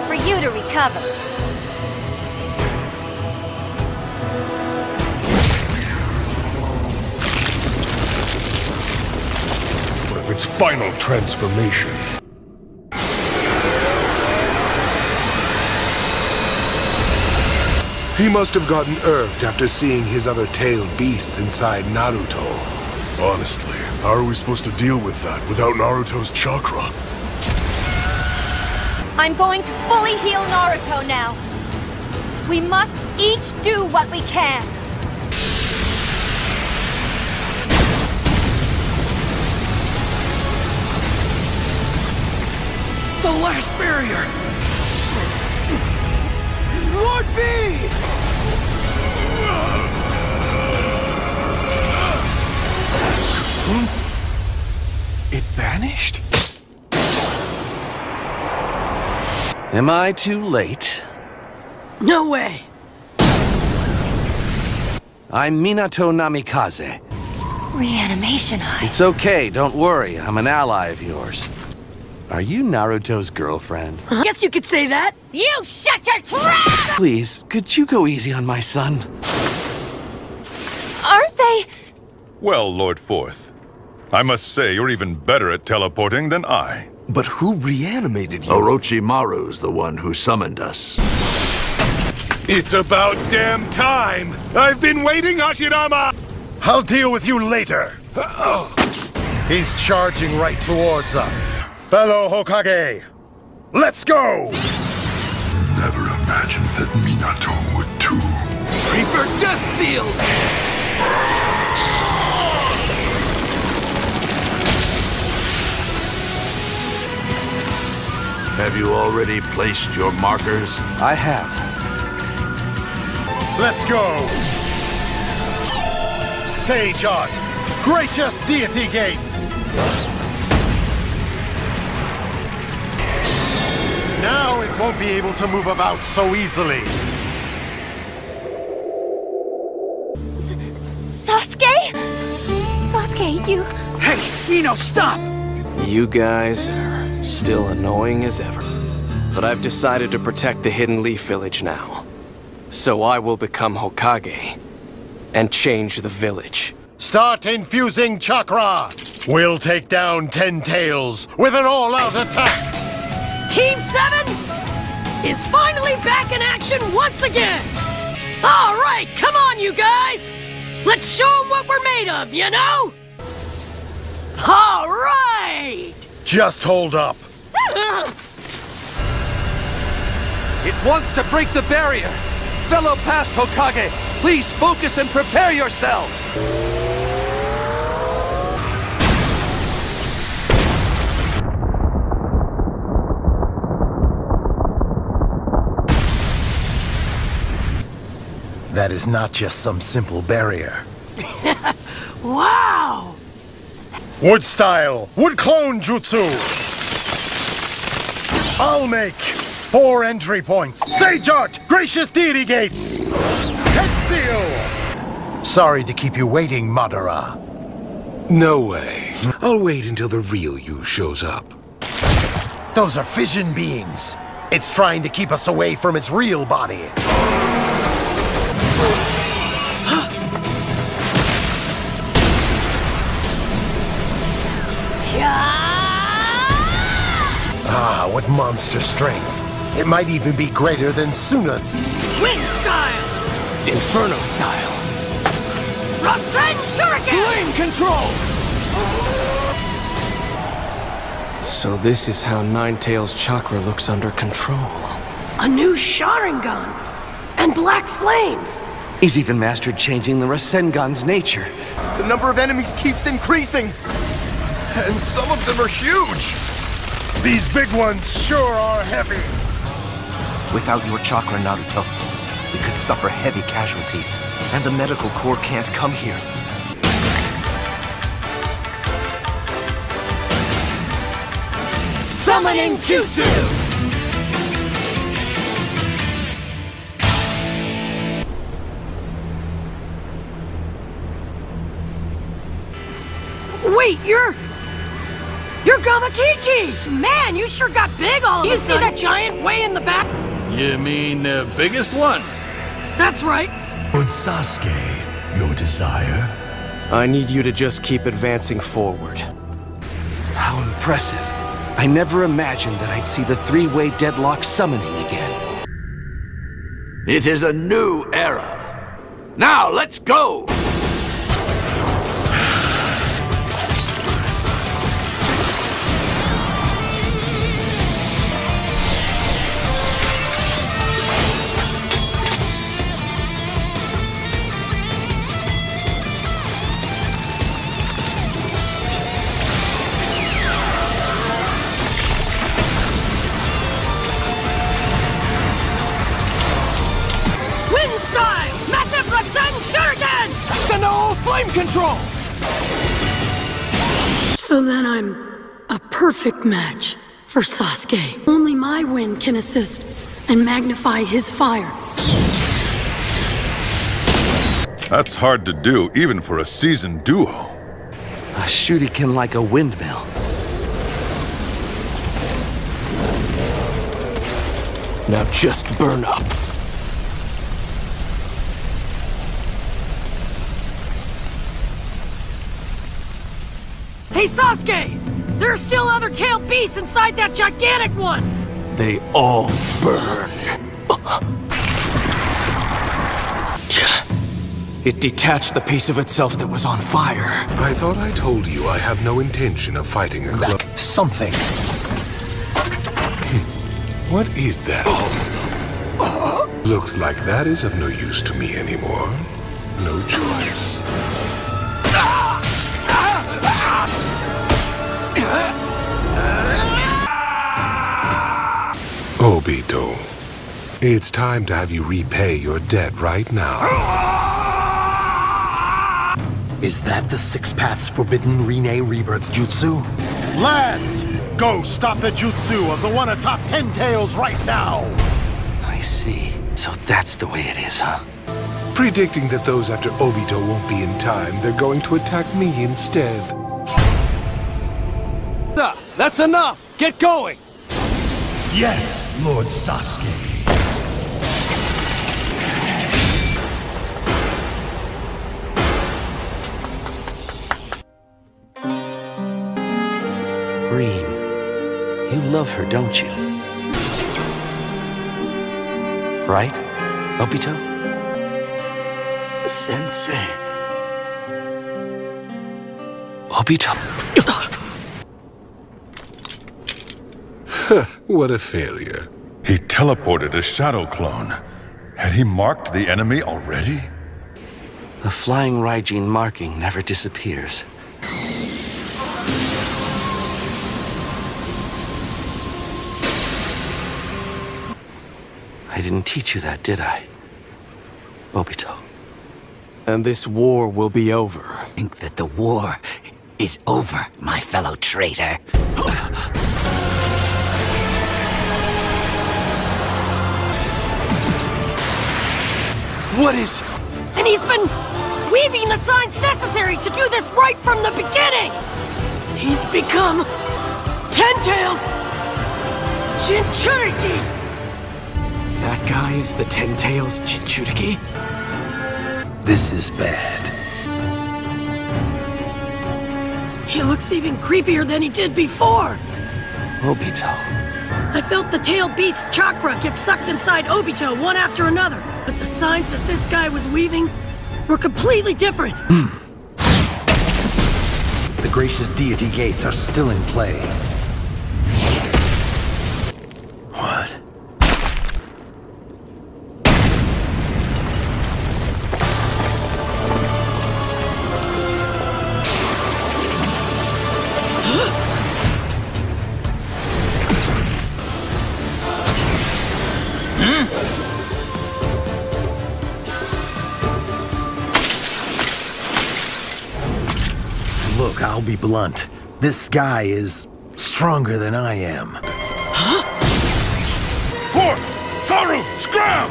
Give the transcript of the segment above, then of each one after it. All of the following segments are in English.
time for you to recover. of its final transformation. He must have gotten irked after seeing his other tailed beasts inside Naruto. Honestly, how are we supposed to deal with that without Naruto's chakra? I'm going to fully heal Naruto now. We must each do what we can. The last barrier! Lord B! It vanished? Am I too late? No way! I'm Minato Namikaze. Reanimation eyes. It's okay, don't worry. I'm an ally of yours. Are you Naruto's girlfriend? I guess you could say that. You shut your trap! Please, could you go easy on my son? Aren't they? Well, Lord Fourth, I must say you're even better at teleporting than I. But who reanimated you? Orochimaru's the one who summoned us. It's about damn time! I've been waiting, Hashirama! I'll deal with you later. He's charging right towards us. Fellow Hokage, let's go! Never imagined that Minato would too. Reaper Death Seal! Have you already placed your markers? I have. Let's go! Sage Art, gracious deity gates! Now it won't be able to move about so easily. Sasuke? Sasuke, you... Hey, Ino, stop! You guys are still annoying as ever. But I've decided to protect the Hidden Leaf Village now. So I will become Hokage and change the village. Start infusing chakra! We'll take down Ten Tails with an all-out attack! Team 7 is finally back in action once again! All right, come on, you guys! Let's show them what we're made of, you know? All right! Just hold up. It wants to break the barrier! Fellow past Hokage, please focus and prepare yourselves! That is not just some simple barrier. Wow! Wood style, wood clone jutsu. I'll make four entry points. Sage art, gracious deity gates. Head seal. Sorry to keep you waiting, Madara. No way. I'll wait until the real you shows up. Those are fission beings. It's trying to keep us away from its real body. Ah, what monster strength. It might even be greater than Suna's. Wind style! Inferno style. Rasen Shuriken! Flame control! So this is how Nine Tails chakra looks under control. A new Sharingan! And black flames! He's even mastered changing the Rasengan's nature. The number of enemies keeps increasing. And some of them are huge. These big ones sure are heavy. Without your chakra, Naruto, we could suffer heavy casualties. And the medical corps can't come here. Summoning Jutsu! Wait, you're... You're Gamakichi! Man, you sure got big all of you a sudden. You see that giant way in the back? You mean the biggest one? That's right. Lord Sasuke, your desire? I need you to just keep advancing forward. How impressive. I never imagined that I'd see the three-way deadlock summoning again. It is a new era. Now, let's go! Control! So then I'm a perfect match for Sasuke. Only my wind can assist and magnify his fire. That's hard to do, even for a seasoned duo. A shuriken like a windmill. Now just burn up. Hey, Sasuke! There are still other tailed beasts inside that gigantic one! They all burn. It detached the piece of itself that was on fire. I thought I told you I have no intention of fighting a club. Something. What is that? Looks like that is of no use to me anymore. No choice. Obito, it's time to have you repay your debt right now. Is that the Six Paths Forbidden Rinne Rebirth Jutsu? Lads, go stop the jutsu of the one atop Ten Tails right now! I see. So that's the way it is, huh? Predicting that those after Obito won't be in time, they're going to attack me instead. That's enough! Get going! Yes, Lord Sasuke. Rin, you love her, don't you? Right, Obito? Sensei. Obito. what a failure. He teleported a shadow clone. Had he marked the enemy already? The flying Raijin marking never disappears. I didn't teach you that, did I? Obito. And this war will be over. I think that the war is over, my fellow traitor. What is... And he's been weaving the signs necessary to do this right from the beginning! He's become... Ten Tails... Jinchuriki! That guy is the Ten Tails Jinchuriki? This is bad. He looks even creepier than he did before! Obito. I felt the tail beast's chakra get sucked inside Obito one after another, but the signs that this guy was weaving were completely different. Hmm. the gracious deity gates are still in play. Blunt. This guy is stronger than I am. Huh? Fourth! Saru! Scram!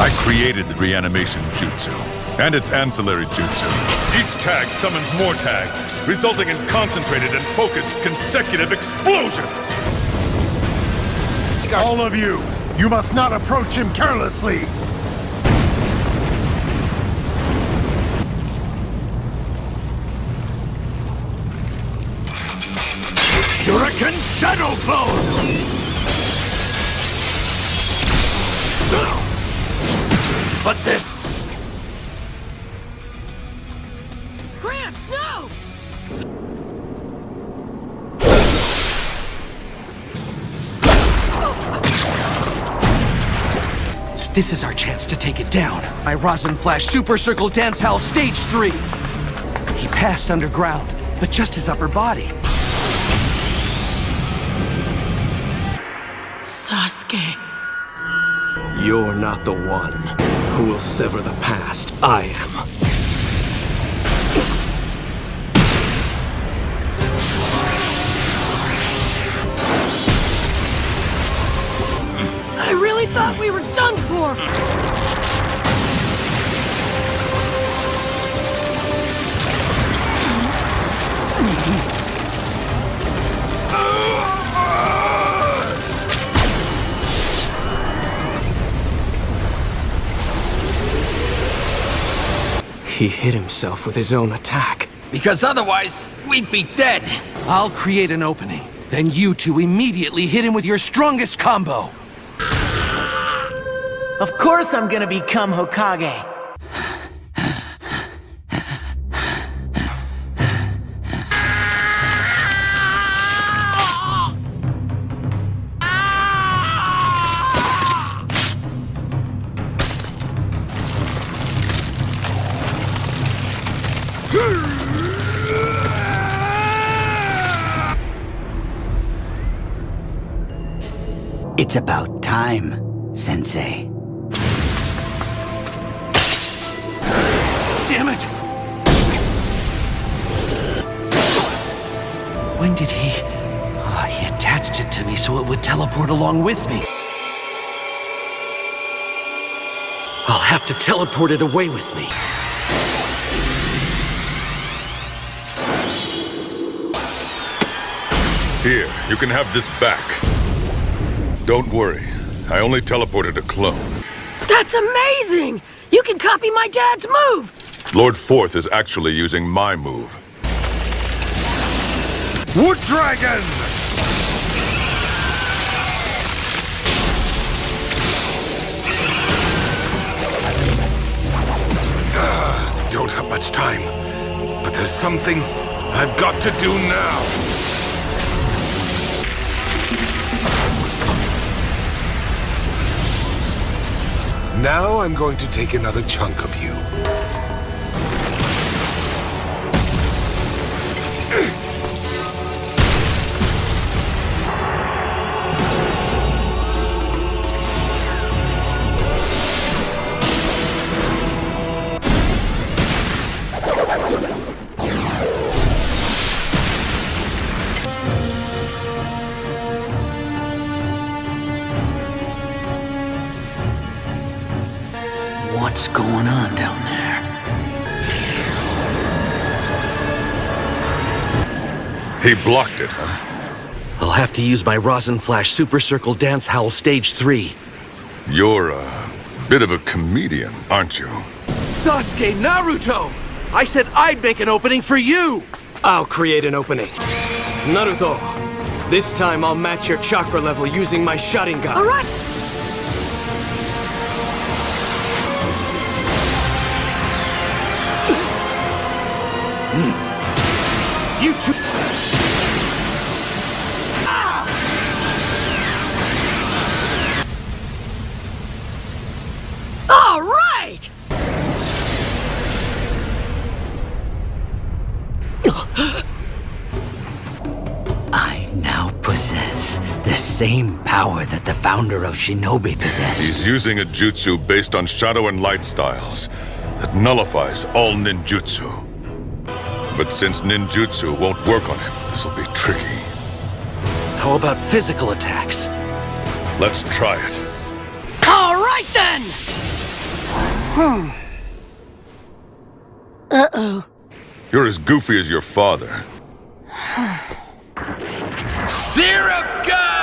I created the reanimation jutsu. and its ancillary jutsu. Each tag summons more tags, resulting in concentrated and focused consecutive explosions! All of you, you must not approach him carelessly! Shuriken Shadow Clone! But this... Gramps, no! This is our chance to take it down. My Rasen Flash Super Circle Dance Howl Stage 3. He passed underground, but just his upper body. Sasuke. You're not the one who will sever the past. I am. I really thought we were done for. He hit himself with his own attack. Because otherwise, we'd be dead. I'll create an opening. Then you two immediately hit him with your strongest combo. Of course I'm gonna become Hokage. It's about time, Sensei. Damn it! When did he... Oh, he attached it to me so it would teleport along with me. I'll have to teleport it away with me. Here, you can have this back. Don't worry, I only teleported a clone. That's amazing! You can copy my dad's move! Lord Fourth is actually using my move. Wood Dragon! Don't have much time, but there's something I've got to do now. Now I'm going to take another chunk of you. He blocked it, huh? I'll have to use my Rasen Flash Super Circle Dance Howl Stage 3. You're a bit of a comedian, aren't you? Sasuke Naruto! I said I'd make an opening for you! I'll create an opening. Naruto, this time I'll match your chakra level using my Sharingan. All right! Same power that the founder of Shinobi possessed. He's using a jutsu based on shadow and light styles that nullifies all ninjutsu. But since ninjutsu won't work on him, this will be tricky. How about physical attacks? Let's try it. All right then! Hmm. Uh-oh. You're as goofy as your father. Syrup gun!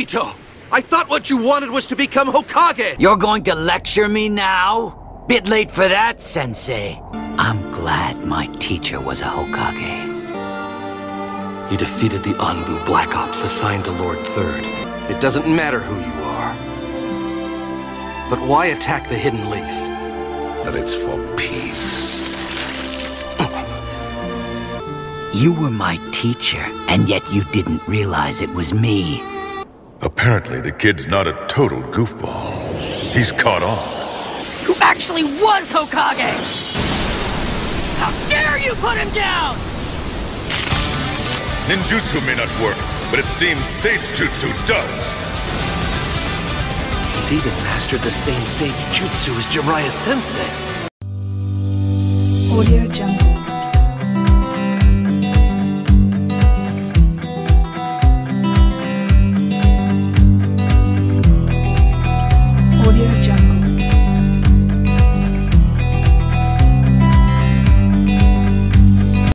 Obito! I thought what you wanted was to become Hokage! You're going to lecture me now? Bit late for that, Sensei. I'm glad my teacher was a Hokage. You defeated the Anbu Black Ops assigned to Lord Third. It doesn't matter who you are. But why attack the Hidden Leaf? That it's for peace. You were my teacher, and yet you didn't realize it was me. Apparently, the kid's not a total goofball. He's caught on. Who actually was Hokage? How dare you put him down! Ninjutsu may not work, but it seems Sage Jutsu does. He's even mastered the same Sage Jutsu as Jiraiya Sensei. Audio Jungle.